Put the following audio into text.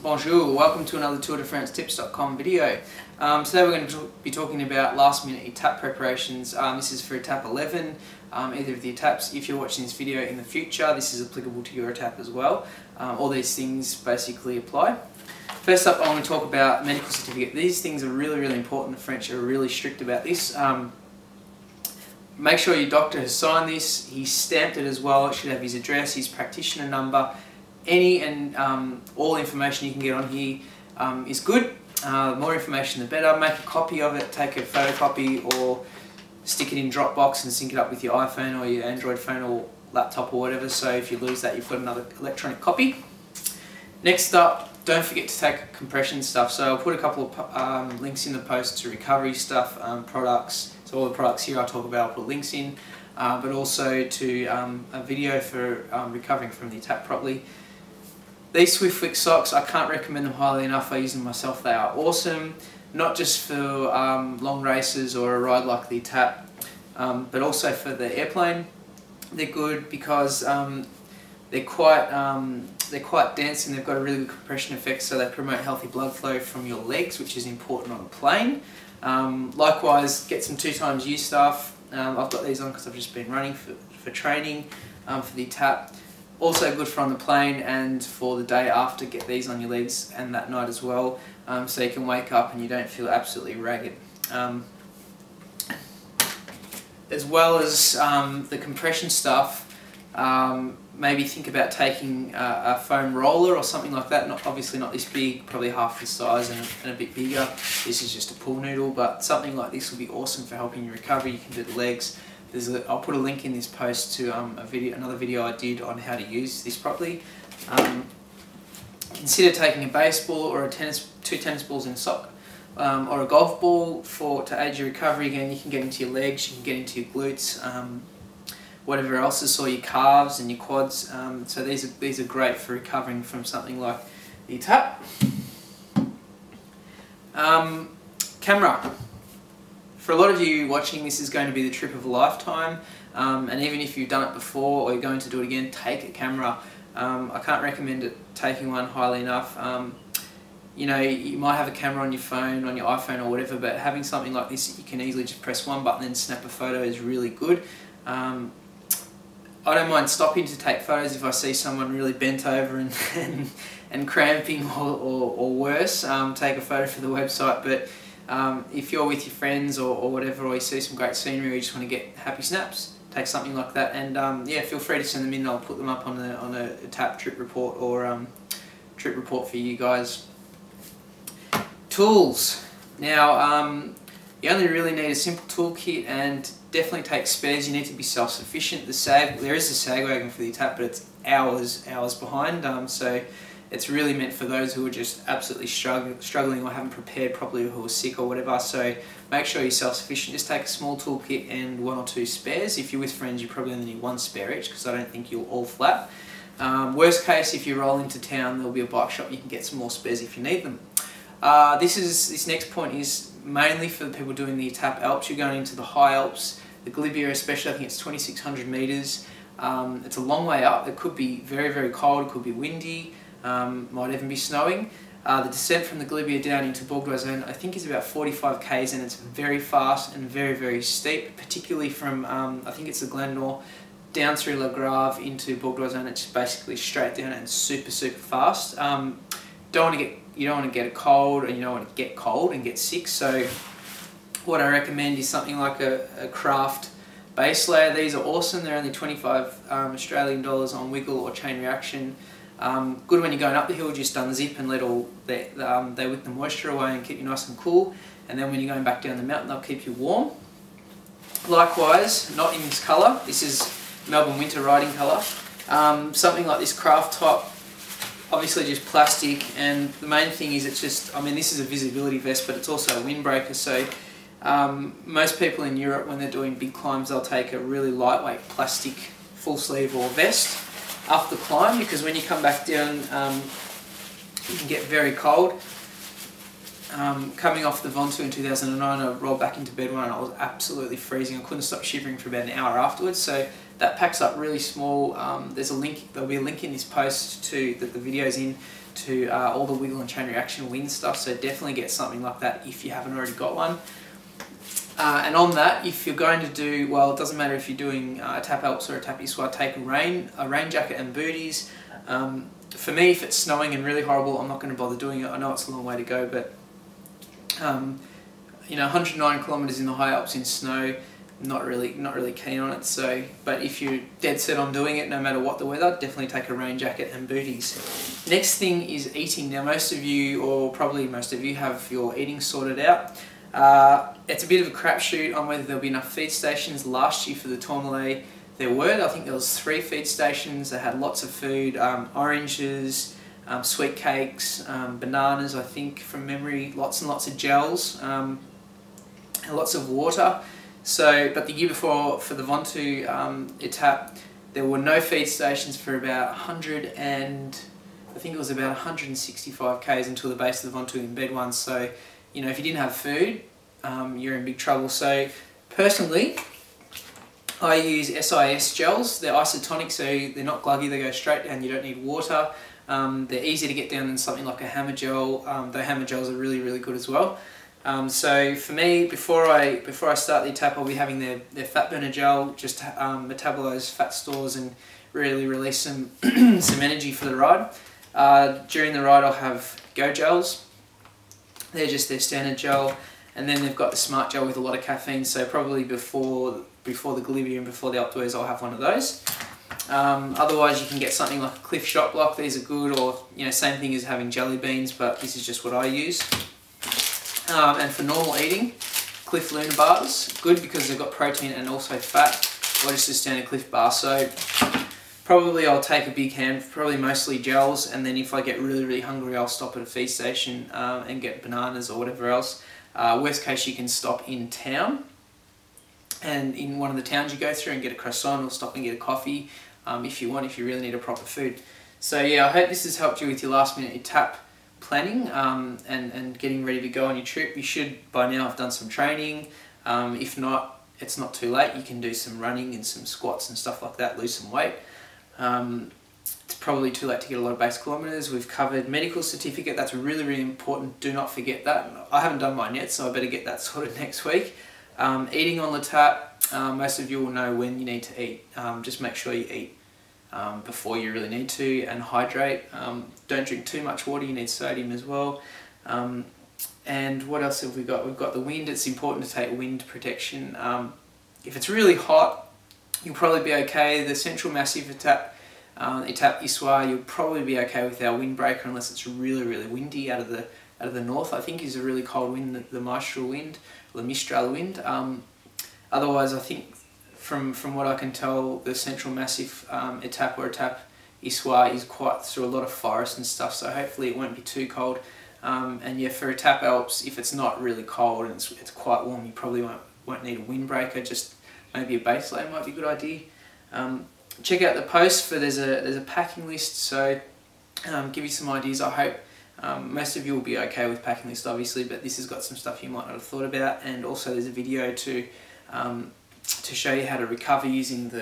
Bonjour, welcome to another Tour de France Tips.com video. Um, today we're going to be talking about last minute Etape preparations. Um, this is for Etape 11, um, either of the Etapes. If you're watching this video in the future, this is applicable to your Etape as well. Um, all these things basically apply. First up, I want to talk about medical certificate. These things are really, really important. The French are really strict about this. Um, make sure your doctor has signed this, he's stamped it as well. It should have his address, his practitioner number, any and um, all information you can get on here um, is good. Uh, more information the better. Make a copy of it, take a photocopy or stick it in Dropbox and sync it up with your iPhone or your Android phone or laptop or whatever so if you lose that you've got another electronic copy. Next up, don't forget to take compression stuff. So I'll put a couple of um, links in the post to recovery stuff, um, products. So all the products here I talk about, I'll put links in, uh, but also to um, a video for um, recovering from the attack properly. These Swiftwick socks, I can't recommend them highly enough. I use them myself. They are awesome, not just for um, long races or a ride like the Tap, um, but also for the airplane. They're good because um, they're quite um, they're quite dense and they've got a really good compression effect, so they promote healthy blood flow from your legs, which is important on a plane. Um, likewise, get some 2XU stuff. Um, I've got these on because I've just been running for, for training for the Tap. Also good for on the plane and for the day after, get these on your legs and that night as well, um, so you can wake up and you don't feel absolutely ragged. Um, as well as um, the compression stuff, um, maybe think about taking a, a, foam roller or something like that. Not obviously not this big, probably half the size and, and, a bit bigger. This is just a pool noodle, but something like this will be awesome for helping you recover. You can do the legs, there's a, I'll put a link in this post to um, a video, another video I did on how to use this properly. Um, consider taking a baseball or a tennis, two tennis balls in a sock, um, or a golf ball for to aid your recovery. Again, you can get into your legs, you can get into your glutes, um, whatever else is, or your calves and your quads. Um, so these are these are great for recovering from something like the tap. Um, camera for a lot of you watching, this is going to be the trip of a lifetime. Um, and even if you've done it before or you're going to do it again, take a camera. Um, I can't recommend it, taking one highly enough. Um, you know, you might have a camera on your phone, on your iPhone or whatever, but having something like this, you can easily just press one button and snap a photo is really good. Um, I don't mind stopping to take photos if I see someone really bent over and, and, and cramping or, or, or worse, um, take a photo for the website. But um, if you're with your friends or, or, whatever, or you see some great scenery, or you just want to get happy snaps, take something like that, and um, yeah, feel free to send them in. I'll put them up on a on a, tap trip report or um, trip report for you guys. Tools. Now, um, you only really need a simple toolkit, and definitely take spares. You need to be self-sufficient. The sag, there is a sag wagon for the tap, but it's hours hours behind. Um, so it's really meant for those who are just absolutely struggling, or haven't prepared properly or who are sick or whatever. So make sure you're self-sufficient. Just take a small toolkit and one or two spares. If you're with friends, you probably only need one spare each because I don't think you'll all flap. Um, worst case, if you roll into town, there'll be a bike shop. You can get some more spares if you need them. Uh, this is this next point is mainly for the people doing the Etape Alps. You're going into the high Alps, the Galibier especially. I think it's 2,600 meters. Um, it's a long way up. It could be very very cold. It could be windy um, might even be snowing. Uh, the descent from the Galibier down into Bourg d'Oisans I think is about 45 k's and it's very fast and very very steep, particularly from um, I think it's the Glen Nord down through La Grave into Bourg d'Oisans It's basically straight down and super super fast. Um, don't want to get you don't want to get a cold and you don't want to get cold and get sick. So what I recommend is something like a, a craft base layer. These are awesome. They're only 25 um, Australian dollars on Wiggle or Chain Reaction. Um, good when you're going up the hill, just unzip and let all that, um, they wick the moisture away and keep you nice and cool. And then when you're going back down the mountain, they'll keep you warm. Likewise, not in this colour, this is Melbourne winter riding colour. Um, something like this craft top, obviously just plastic, and the main thing is it's just, I mean this is a visibility vest, but it's also a windbreaker, so um, most people in Europe when they're doing big climbs, they'll take a really lightweight plastic full sleeve or vest up the climb because when you come back down um, you can get very cold. Um, coming off the Ventoux in 2009 I rolled back into Bédoin and I was absolutely freezing. I couldn't stop shivering for about an hour afterwards so that packs up really small. Um, there's a link, there'll be a link in this post to that the video's in to uh, all the wiggle and chain reaction wind stuff. So definitely get something like that if you haven't already got one. Uh, and on that, if you're going to do, well, it doesn't matter if you're doing uh, Etape Alps or Etape Issoire, take a rain, a rain jacket and booties. Um, for me, if it's snowing and really horrible, I'm not going to bother doing it. I know it's a long way to go, but um, you know, 109 kilometers in the high Alps in snow, not really, not really keen on it. So, but if you're dead set on doing it, no matter what the weather, definitely take a rain jacket and booties. Next thing is eating. Now, most of you, or probably most of you, have your eating sorted out. Uh, it's a bit of a crapshoot on whether there'll be enough feed stations. Last year for the Tourmalet, there were. I think there was three feed stations that had lots of food, um, oranges, um, sweet cakes, um, bananas. I think from memory, lots and lots of gels, um, and lots of water. So, but the year before for the Ventoux um, Etape, there were no feed stations for about 100 and I think it was about 165 k's until the base of the Ventoux in one. So you know, if you didn't have food, um, you're in big trouble. So personally, I use SIS gels. They're isotonic, so they're not gluggy, they go straight down, you don't need water. Um, they're easy to get down than something like a hammer gel, um, though hammer gels are really, really good as well. Um, so for me, before I before I start the tap, I'll be having their, their fat burner gel, just um, metabolize fat stores and really release some, some energy for the ride. Uh, during the ride, I'll have Go gels. They're just their standard gel. And then they've got the Smart Gel with a lot of caffeine, so probably before before the and before the Alpe I'll have one of those. Um, otherwise, you can get something like a Clif Shot Block. These are good, or you know, same thing as having jelly beans, but this is just what I use. Um, and for normal eating, Clif Luna bars, good because they've got protein and also fat, or just a standard Clif bar. So probably I'll take a big hand, probably mostly gels, and then if I get really, really hungry, I'll stop at a feed station um, and get bananas or whatever else. Uh, worst case, you can stop in town, and in one of the towns you go through and get a croissant or stop and get a coffee um, if you want, if you really need a proper food. So yeah, I hope this has helped you with your last minute tap planning um, and, and getting ready to go on your trip. You should by now have done some training. Um, if not, it's not too late. You can do some running and some squats and stuff like that, lose some weight. Um, it's probably too late to get a lot of base kilometres. We've covered medical certificate. That's really, really important. Do not forget that. I haven't done mine yet, so I better get that sorted next week. Um, eating on the tap. Um, most of you will know when you need to eat. Um, just make sure you eat um, before you really need to and hydrate. Um, don't drink too much water. You need sodium as well. And what else have we got? We've got the wind. It's important to take wind protection. if it's really hot, you'll probably be okay. The Central Massif Etape, um, Etape Issoire, you'll probably be okay with our windbreaker unless it's really, really windy out of the out of the north. I think is a really cold wind, the, the Mistral wind, the Mistral wind. Um, otherwise, I think from from what I can tell, the Central Massif um, Etape or Etape Issoire is quite through a lot of forest and stuff, so hopefully it won't be too cold. Um, and yeah, for Etape Alps, if it's not really cold and it's, it's quite warm, you probably won't, won't need a windbreaker, just maybe a base layer might be a good idea. Um, check out the post for there's a there's a packing list so um, give you some ideas I hope um, most of you will be okay with packing list obviously but this has got some stuff you might not have thought about and also there's a video to um, to show you how to recover using the